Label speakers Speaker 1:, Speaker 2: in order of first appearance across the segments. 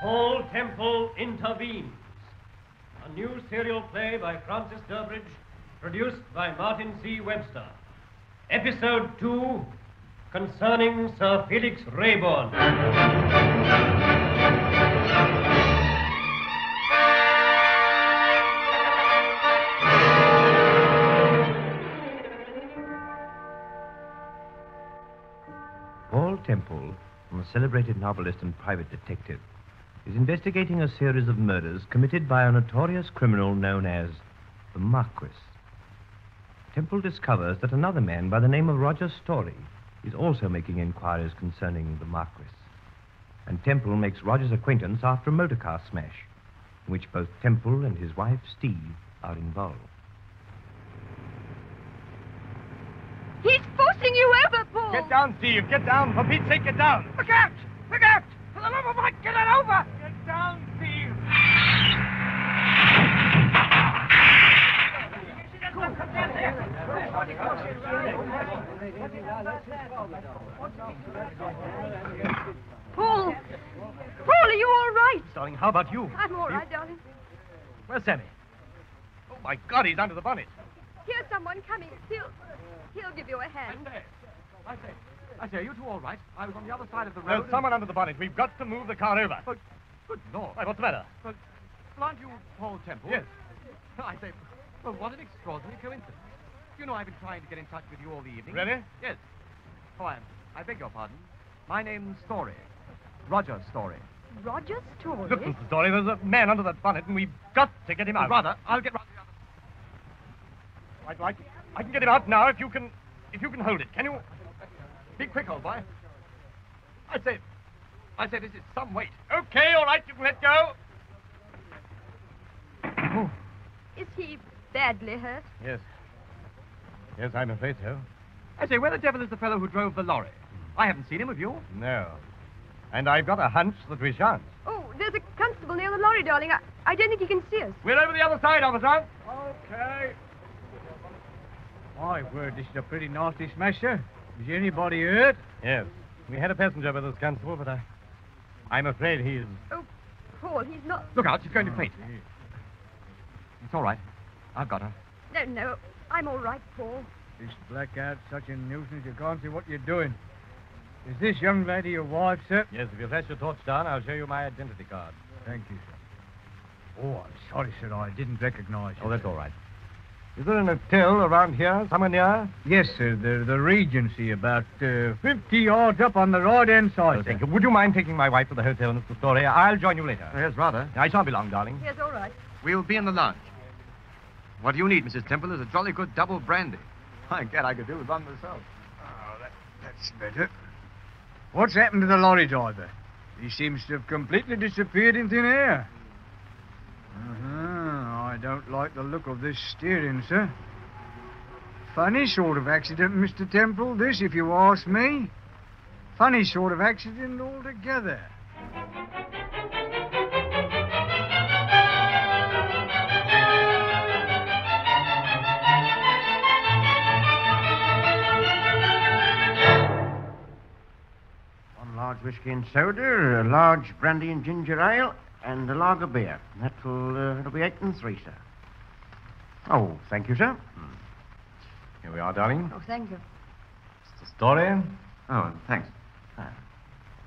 Speaker 1: Paul Temple intervenes. A new serial play by Francis Durbridge, produced by Martin C. Webster. Episode 2 Concerning Sir Felix Reybourn.
Speaker 2: Paul Temple, the celebrated novelist and private detective, is investigating a series of murders committed by a notorious criminal known as the Marquis. Temple discovers that another man by the name of Roger Story is also making inquiries concerning the Marquis. And Temple makes Roger's acquaintance after a motor car smash, in which both Temple and his wife, Steve, are involved.
Speaker 3: He's forcing you over, Paul.
Speaker 4: Get down, Steve. Get down. For Pete's sake, get down. Look out! Look out! For the love of Mike, get it over! Get down, Steve.
Speaker 3: Paul. Paul, are you all right?
Speaker 4: Darling, how about you?
Speaker 3: I'm all right, darling.
Speaker 4: Where's Sammy? Oh, my God, he's under the bonnet.
Speaker 3: Here's someone coming. He'll he'll give you a hand.
Speaker 5: say, I say, I say, are you two all right? I was on the other side of the road.
Speaker 4: There's someone under the bonnet. We've got to move the car over.
Speaker 5: But, good Lord.
Speaker 4: Why, what's the matter?
Speaker 5: Well, aren't you Paul Temple?
Speaker 4: Yes.
Speaker 5: I say, well, what an extraordinary coincidence. You know, I've been trying to get in touch with you all the evening.
Speaker 4: Really?
Speaker 5: Yes. Oh, I, I beg your pardon. My name's Story. Roger Story.
Speaker 3: Roger Story.
Speaker 4: Look, Mr. Story, there's a man under that bonnet, and we've got to get him out.
Speaker 5: Rather, I'll get round the other.
Speaker 4: Right, right. I can get him out now if you can, if you can hold it. Can you?
Speaker 5: Be quick, old boy. I say, I said, this is some weight.
Speaker 4: Okay, all right. You can let go. Oh.
Speaker 3: Is he badly hurt?
Speaker 4: Yes. Yes, I'm afraid so.
Speaker 5: I say, where the devil is the fellow who drove the lorry? I haven't seen him, have you?
Speaker 4: No. And I've got a hunch that we shan't.
Speaker 3: Oh, there's a constable near the lorry, darling. I, I don't think he can see us.
Speaker 4: We're over the other side, officer.
Speaker 6: Okay. My word, this is a pretty nasty smash, sir. Is anybody hurt?
Speaker 4: Yes. We had a passenger with us, Constable, but I, I'm afraid he's.
Speaker 3: Oh, Paul, he's not.
Speaker 5: Look out, she's going to faint. It's all right. I've got her.
Speaker 3: No, no. I'm all right, Paul.
Speaker 6: This blackout's such a nuisance you can't see what you're doing. Is this young lady your wife, sir?
Speaker 4: Yes, if you'll flash your torch down, I'll show you my identity card.
Speaker 6: Thank you, sir. Oh, I'm sorry, sir. I didn't recognize you.
Speaker 4: Oh, that's all right. Is there an hotel around here, somewhere near?
Speaker 6: Yes, sir. The, the Regency, about uh, 50 yards up on the right-hand side.
Speaker 4: Oh, thank you. Would you mind taking my wife to the hotel, Mr. Story? I'll join you later.
Speaker 5: Yes, rather.
Speaker 4: I shan't be long, darling.
Speaker 3: Yes, all right.
Speaker 5: We'll be in the lounge. What do you need, Mrs. Temple, is a jolly good double brandy. I get I could do with one myself.
Speaker 6: Oh, that, that's better. What's happened to the lorry driver? He seems to have completely disappeared in thin air. Uh-huh. I don't like the look of this steering, sir. Funny sort of accident, Mr. Temple, this, if you ask me. Funny sort of accident altogether.
Speaker 7: One large whiskey and soda, a large brandy and ginger ale, and a lager beer. That'll, uh, that'll be eight and three, sir. Oh, thank you, sir. Hmm.
Speaker 4: Here we are, darling.
Speaker 3: Oh, thank you.
Speaker 4: Mr. Story.
Speaker 5: Oh, and thanks. Ah.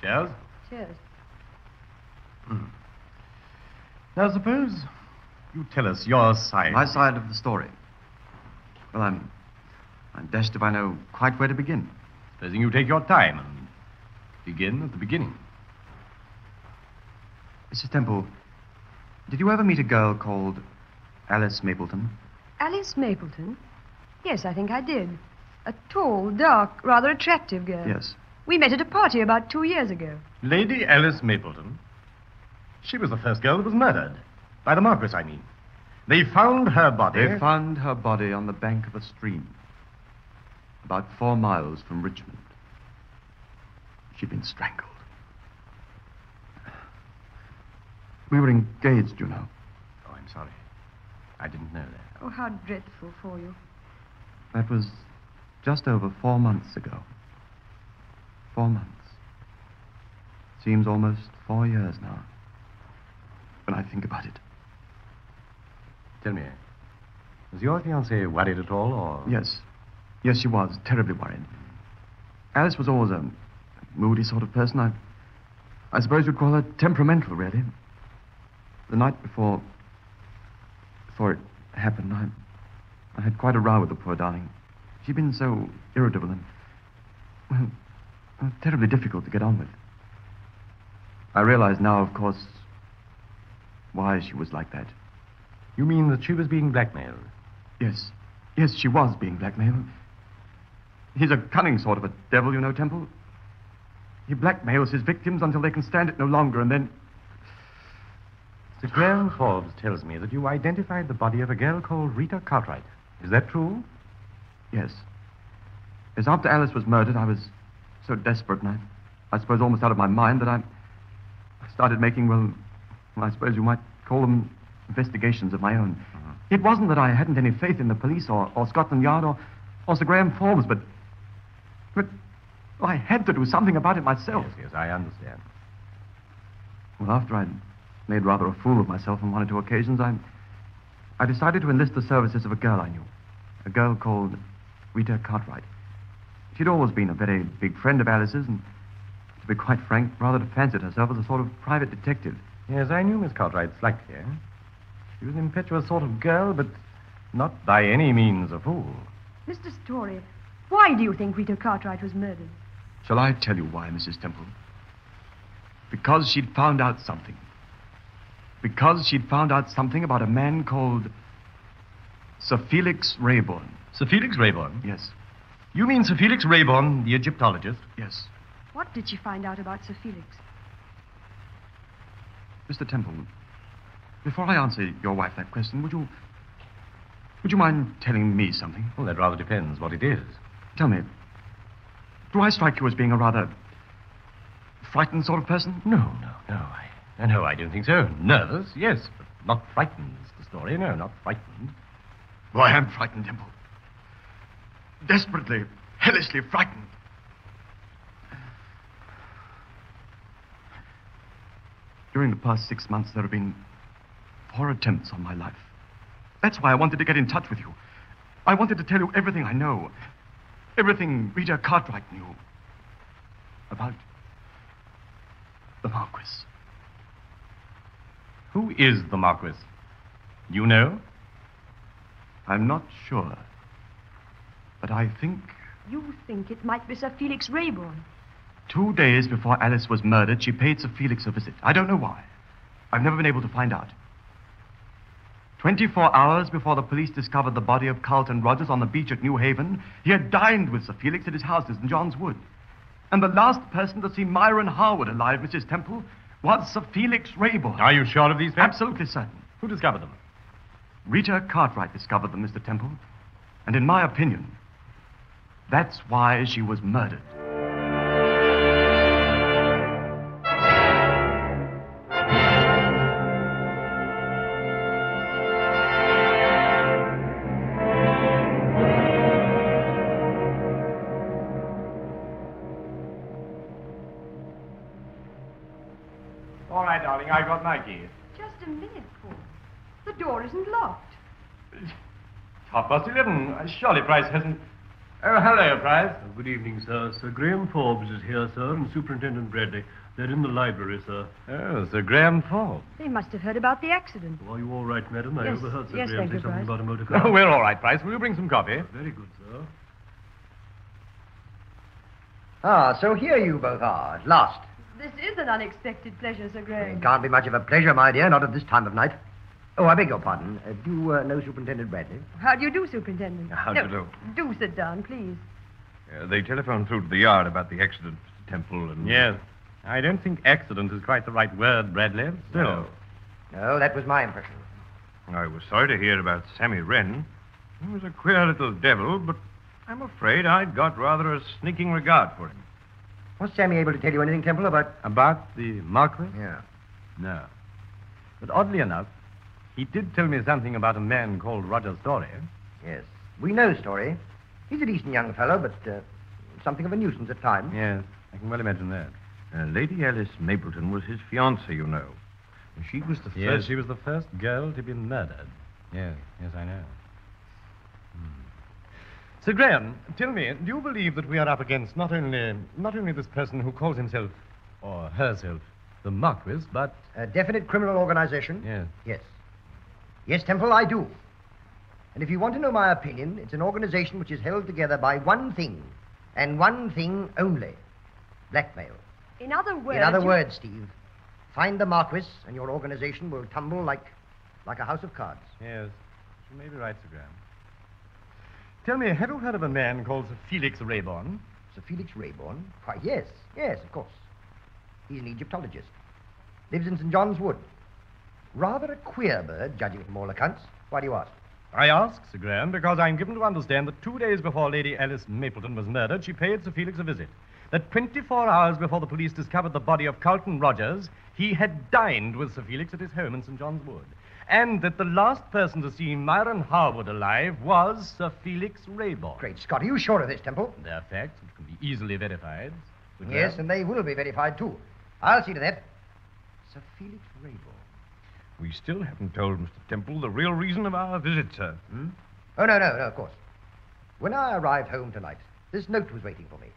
Speaker 4: Cheers.
Speaker 3: Cheers. Hmm.
Speaker 4: Now, suppose you tell us your side.
Speaker 5: My side of the story. Well, I'm. I'm dashed if I know quite where to begin.
Speaker 4: Supposing you take your time and begin at the beginning.
Speaker 5: Mrs. Temple, did you ever meet a girl called Alice Mapleton?
Speaker 3: Alice Mapleton? Yes, I think I did. A tall, dark, rather attractive girl.
Speaker 5: Yes.
Speaker 3: We met at a party about two years ago.
Speaker 4: Lady Alice Mapleton. She was the first girl that was murdered. By the Marquis, I mean. They found her body.
Speaker 5: They found her body on the bank of a stream, about four miles from Richmond. She'd been strangled. We were engaged, you know.
Speaker 4: Oh, I'm sorry. I didn't know that.
Speaker 3: Oh, how dreadful for you.
Speaker 5: That was just over four months ago. Four months. Seems almost four years now. when I think about it.
Speaker 4: Tell me, was your fiancée worried at all, or...
Speaker 5: Yes. Yes, she was. Terribly worried. Alice was always a moody sort of person. I, I suppose you'd call her temperamental, really. The night before, before it happened, I, I had quite a row with the poor darling. She'd been so irritable and, well, well, terribly difficult to get on with. I realize now, of course, why she was like that.
Speaker 4: You mean that she was being blackmailed?
Speaker 5: Yes. Yes, she was being blackmailed. He's a cunning sort of a devil, you know, Temple. He blackmails his victims until they can stand it no longer, and then.
Speaker 4: Sir Graham Forbes tells me that you identified the body of a girl called Rita Cartwright. Is that true?
Speaker 5: Yes. Yes, after Alice was murdered, I was so desperate, and I, I suppose almost out of my mind, that I, started making, well, I suppose you might call them investigations of my own. Mm-hmm. It wasn't that I hadn't any faith in the police or, or Scotland Yard or, or Sir Graham Forbes, but. But I had to do something about it myself.
Speaker 4: Yes, yes, I understand.
Speaker 5: Well, after I'd made rather a fool of myself on one or two occasions, I, I decided to enlist the services of a girl I knew. A girl called Rita Cartwright. She'd always been a very big friend of Alice's, and to be quite frank, rather fancied herself as a sort of private detective.
Speaker 4: Yes, I knew Miss Cartwright slightly. Eh? She was an impetuous sort of girl, but not by any means a fool.
Speaker 3: Mr. Story, why do you think Rita Cartwright was murdered?
Speaker 5: Shall I tell you why, Mrs. Temple? Because she'd found out something. Because she'd found out something about a man called Sir Felix Reybourn.
Speaker 4: Sir Felix Reybourn?
Speaker 5: Yes,
Speaker 4: You mean Sir Felix Reybourn, the Egyptologist?
Speaker 5: yes.
Speaker 3: What did she find out about Sir Felix?
Speaker 5: Mr. Temple, before I answer your wife that question, would you. Would you mind telling me something?
Speaker 4: Well, that rather depends what it is.
Speaker 5: Tell me, do I strike you as being a rather frightened sort of person?
Speaker 4: No, no, no. I, no, oh, I don't think so. Nervous, yes, but not frightened, the story. No, not frightened.
Speaker 5: Well, I am frightened, Temple. Desperately, hellishly frightened. During the past six months, there have been four attempts on my life. That's why I wanted to get in touch with you. I wanted to tell you everything I know. Everything Rita Cartwright knew. About the Marquis.
Speaker 4: Who is the Marquis? You know?
Speaker 5: I'm not sure. But I think
Speaker 3: You think it might be Sir Felix Reybourn?
Speaker 5: two days before Alice was murdered, she paid Sir Felix a visit. I don't know why. I've never been able to find out. 24 hours before the police discovered the body of Carlton Rogers on the beach at New Haven, he had dined with Sir Felix at his house in John's Wood. And the last person to see Myron Harwood alive, Mrs. Temple, was Sir Felix Reybourn.
Speaker 4: Are you sure of these facts?
Speaker 5: Absolutely certain.
Speaker 4: Who discovered them?
Speaker 5: Rita Cartwright discovered them, Mr. Temple. And in my opinion, that's why she was murdered.
Speaker 4: Half past eleven. Surely Price hasn't. Oh, hello, Price.
Speaker 8: Good evening, sir. Sir Graham Forbes is here, sir, and Superintendent Bradley. They're in the library, sir.
Speaker 4: Oh, Sir Graham Forbes.
Speaker 3: They must have heard about the accident.
Speaker 8: Oh, are you all right, madam? I
Speaker 3: Yes,
Speaker 8: overheard Sir
Speaker 3: yes,
Speaker 8: Graham
Speaker 3: thank
Speaker 8: say
Speaker 3: you,
Speaker 8: something
Speaker 3: Bryce.
Speaker 8: about a motor car.
Speaker 4: Oh, we're all right, Price. Will you bring some coffee?
Speaker 8: Very good, sir.
Speaker 9: Ah, so here you both are, at last.
Speaker 3: This is an unexpected pleasure, Sir Graham.
Speaker 9: It can't be much of a pleasure, my dear, not at this time of night. Oh, I beg your pardon. Uh, do you uh, know Superintendent Bradley?
Speaker 3: How do you do, Superintendent?
Speaker 10: How
Speaker 3: no,
Speaker 10: do you
Speaker 3: Do Do sit down, please.
Speaker 10: Uh, they telephoned through to the yard about the accident, Mr. Temple, and...
Speaker 4: Yes. I don't think accident is quite the right word, Bradley. Still.
Speaker 10: No.
Speaker 9: No, that was my impression.
Speaker 10: I was sorry to hear about Sammy Wren. He was a queer little devil, but I'm afraid I'd got rather a sneaking regard for him.
Speaker 9: Was Sammy able to tell you anything, Temple, about...
Speaker 4: About the Marquis?
Speaker 9: Yeah.
Speaker 4: No. But oddly enough, he did tell me something about a man called Roger Story.
Speaker 9: Yes. We know Story. He's a decent young fellow, but uh, something of a nuisance at times.
Speaker 4: Yes, I can well imagine that.
Speaker 10: Uh, Lady Alice Mapleton was his fiancée, you know.
Speaker 2: She was the first.
Speaker 4: Yes, she was the first girl to be murdered. Yes, yes, I know. Hmm. Sir Graham, tell me, do you believe that we are up against not only not only this person who calls himself or herself the Marquis, but
Speaker 9: A definite criminal organization?
Speaker 4: yes,
Speaker 9: Yes. Yes, Temple, I do. And if you want to know my opinion, it's an organization which is held together by one thing, and one thing only blackmail.
Speaker 3: In other words.
Speaker 9: In other
Speaker 3: you-
Speaker 9: words, Steve, find the Marquis, and your organization will tumble like, like a house of cards.
Speaker 4: yes, you may be right, Sir Graham. Tell me, have you heard of a man called Sir Felix Reybourn?
Speaker 9: Sir Felix Reybourn? Why, yes, yes, of course. He's an Egyptologist. Lives in St. John's Wood. Rather a queer bird, judging from all accounts. Why do you ask?
Speaker 4: I ask, Sir Graham, because I'm given to understand that two days before Lady Alice Mapleton was murdered, she paid Sir Felix a visit. That 24 hours before the police discovered the body of Carlton Rogers, he had dined with Sir Felix at his home in St. John's Wood. And that the last person to see Myron Harwood alive was Sir Felix Reybourn.
Speaker 9: Great Scott, are you sure of this, Temple?
Speaker 4: They're facts which can be easily verified.
Speaker 9: Yes, and they will be verified, too. I'll see to that. Sir Felix Reybourn.
Speaker 2: We still haven't told Mr. Temple the real reason of our visit, sir.
Speaker 9: Hmm? Oh, no, no, no, of course. When I arrived home tonight, this note was waiting for me.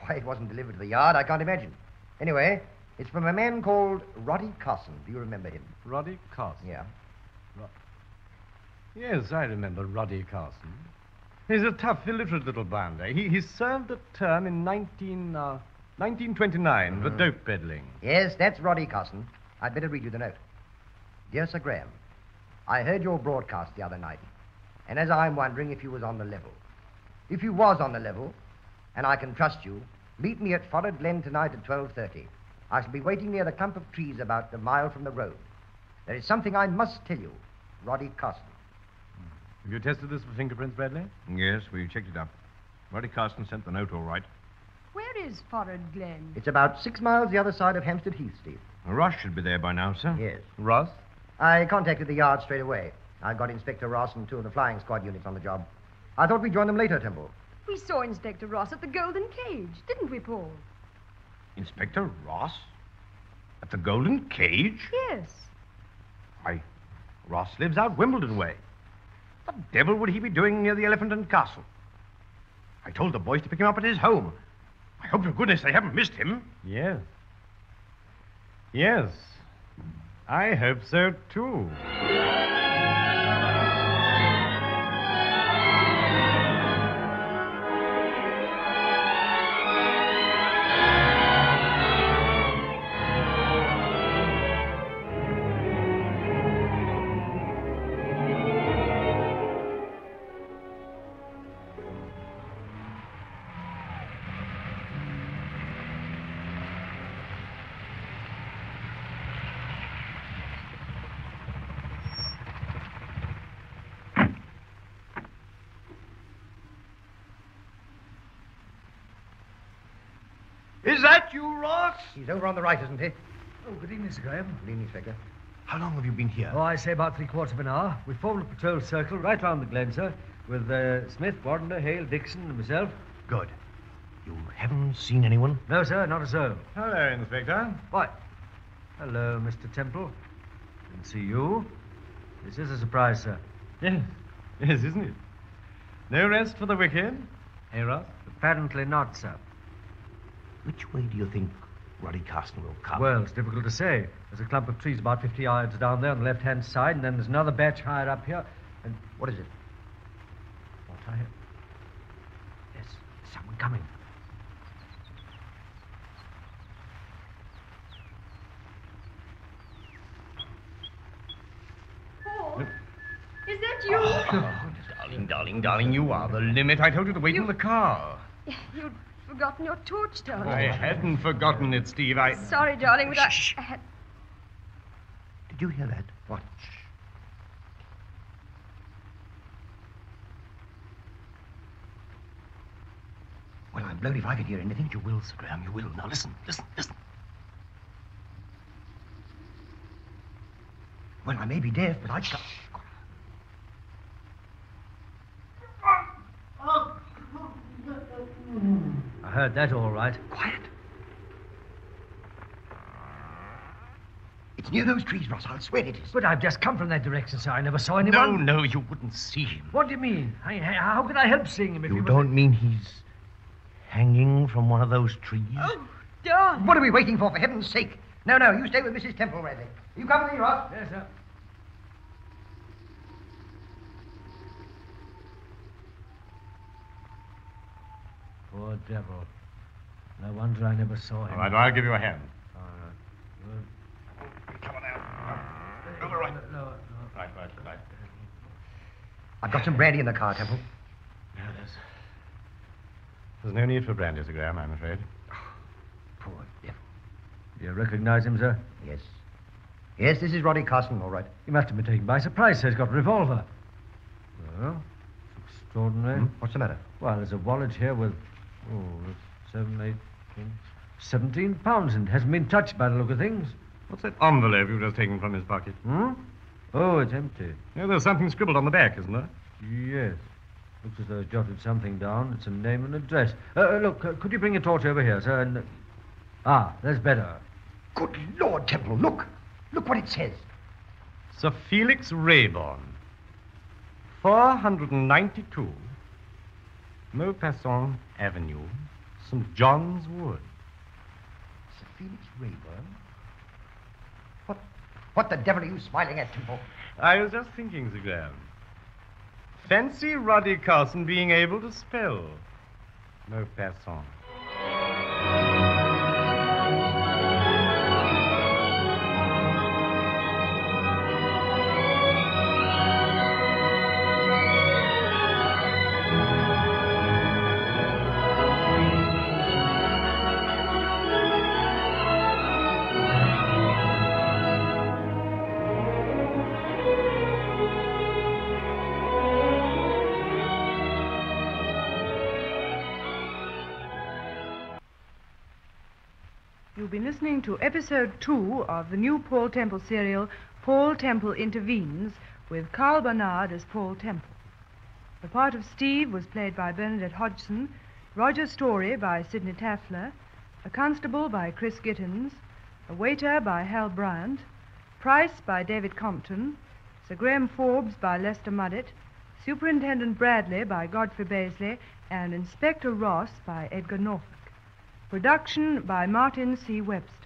Speaker 9: Why it wasn't delivered to the yard, I can't imagine. Anyway, it's from a man called Roddy Carson. Do you remember him?
Speaker 4: Roddy Carson.
Speaker 9: Yeah.
Speaker 4: Yes, I remember Roddy Carson. He's a tough, illiterate little bounder. He, he served a term in 19, uh, 1929 for
Speaker 9: Mhm.
Speaker 4: dope peddling.
Speaker 9: Yes, that's Roddy Carson. I'd better read you the note. Dear Sir Graham, I heard your broadcast the other night, and as I'm wondering if you was on the level. If you was on the level, and I can trust you, meet me at Forest Glen tonight at 12.30. I shall be waiting near the clump of trees about a mile from the road. There is something I must tell you. Roddy Carson.
Speaker 4: Have you tested this for fingerprints, Bradley?
Speaker 2: Yes, we checked it up. Roddy Carson sent the note all right.
Speaker 3: Where is Forest Glen?
Speaker 9: It's about six miles the other side of Hampstead Heath, Steve.
Speaker 2: Ross should be there by now, sir.
Speaker 9: Yes.
Speaker 4: Ross?
Speaker 9: I contacted the yard straight away. I got Inspector Ross and two of the flying squad units on the job. I thought we'd join them later, Temple.
Speaker 3: We saw Inspector Ross at the Golden Cage, didn't we, Paul?
Speaker 2: Inspector Ross? At the Golden Cage?
Speaker 3: Yes.
Speaker 2: Why, Ross lives out Wimbledon way. What the devil would he be doing near the Elephant and Castle? I told the boys to pick him up at his home. I hope to goodness they haven't missed him.
Speaker 4: Yes. Yes. I hope so, too.
Speaker 9: Is that you, Ross? He's over on the right, isn't he?
Speaker 11: Oh, good evening, Sir Graham.
Speaker 9: Good evening, Inspector.
Speaker 11: How long have you been here? Oh, I say about three quarters of an hour. We formed a patrol circle right round the glen, sir, with uh, Smith, Wardener, Hale, Dixon, and myself.
Speaker 2: Good. You haven't seen anyone?
Speaker 11: No, sir, not a soul.
Speaker 4: Hello, Inspector.
Speaker 11: What? Hello, Mr. Temple. Didn't see you. This is a surprise, sir.
Speaker 4: Yes. Yes, isn't it? No rest for the wicked. Hey, Ross?
Speaker 11: Apparently not, sir.
Speaker 2: Which way do you think Roddy Carson will come?
Speaker 11: Well, it's difficult to say. There's a clump of trees about 50 yards down there on the left-hand side, and then there's another batch higher up here. And
Speaker 9: what is it?
Speaker 11: What I hear? Yes, someone coming.
Speaker 3: Paul? Is that you?
Speaker 2: Oh, darling, darling, darling, you are the limit. I told you to wait in the car.
Speaker 3: You'd forgotten your torch, darling.
Speaker 4: I hadn't forgotten it, Steve. I.
Speaker 3: Sorry, darling, but I, I had.
Speaker 2: Did you hear that?
Speaker 9: What? Well, I'm blowed if I can hear anything.
Speaker 2: You will, Sir Graham, you will. Now listen, listen, listen.
Speaker 9: Well, I may be deaf, but I can't.
Speaker 11: I heard that all right.
Speaker 9: Quiet. It's near those trees, Ross. I'll swear it is.
Speaker 11: But I've just come from that direction, sir. I never saw anyone.
Speaker 4: no, no, you wouldn't see him.
Speaker 11: What do you mean? I, how could I help seeing him if he
Speaker 2: You
Speaker 11: was...
Speaker 2: don't mean he's hanging from one of those trees?
Speaker 3: Oh, darn.
Speaker 9: What are we waiting for, for heaven's sake? No, no, you stay with Mrs. Temple, Radley. You come with me, Ross.
Speaker 11: Yes, sir. Poor devil. No wonder I never saw him.
Speaker 4: All right, I'll give you a hand.
Speaker 11: All right.
Speaker 4: Come on out. Over right.
Speaker 11: No, no.
Speaker 4: Right, right, right.
Speaker 9: I've got some brandy in the car, Temple.
Speaker 4: No, there's... There's no need for brandy, Sir Graham, I'm afraid.
Speaker 9: Poor devil.
Speaker 11: Do you recognize him, sir?
Speaker 9: Yes. Yes, this is Roddy Carson, all right.
Speaker 11: He must have been taken by surprise, sir. He's got a revolver. Well, it's extraordinary.
Speaker 9: Hmm? What's the matter?
Speaker 11: Well, there's a wallet here with, oh, that's seven, eight, ten, seventeen pounds and hasn't been touched by the look of things.
Speaker 4: What's that envelope you've just taken from his pocket?
Speaker 11: Hmm? Oh, it's empty.
Speaker 4: No, there's something scribbled on the back, isn't there?
Speaker 11: Yes. Looks as though he's jotted something down. It's a name and address. Uh, uh, look, uh, could you bring a torch over here, sir? And, uh, Ah, that's better.
Speaker 9: Good Lord, Temple, look. Look what it says.
Speaker 4: Sir Felix Reybourn, 492 Maupassant Avenue, St. John's Wood.
Speaker 9: Sir Felix Reybourn? What, what the devil are you smiling at, Temple?
Speaker 4: I was just thinking, Sir Graham. Fancy Roddy Carson being able to spell Maupassant.
Speaker 12: You've been listening to episode two of the new Paul Temple serial, Paul Temple Intervenes, with Carl Bernard as Paul Temple. The part of Steve was played by Bernadette Hodgson, Roger Story by Sydney Tafler, a constable by Chris Gittins, a waiter by Hal Bryant, Price by David Compton, Sir Graham Forbes by Lester Mudditt, Superintendent Bradley by Godfrey Baseley, and Inspector Ross by Edgar Norfolk. Production by Martin C. Webster.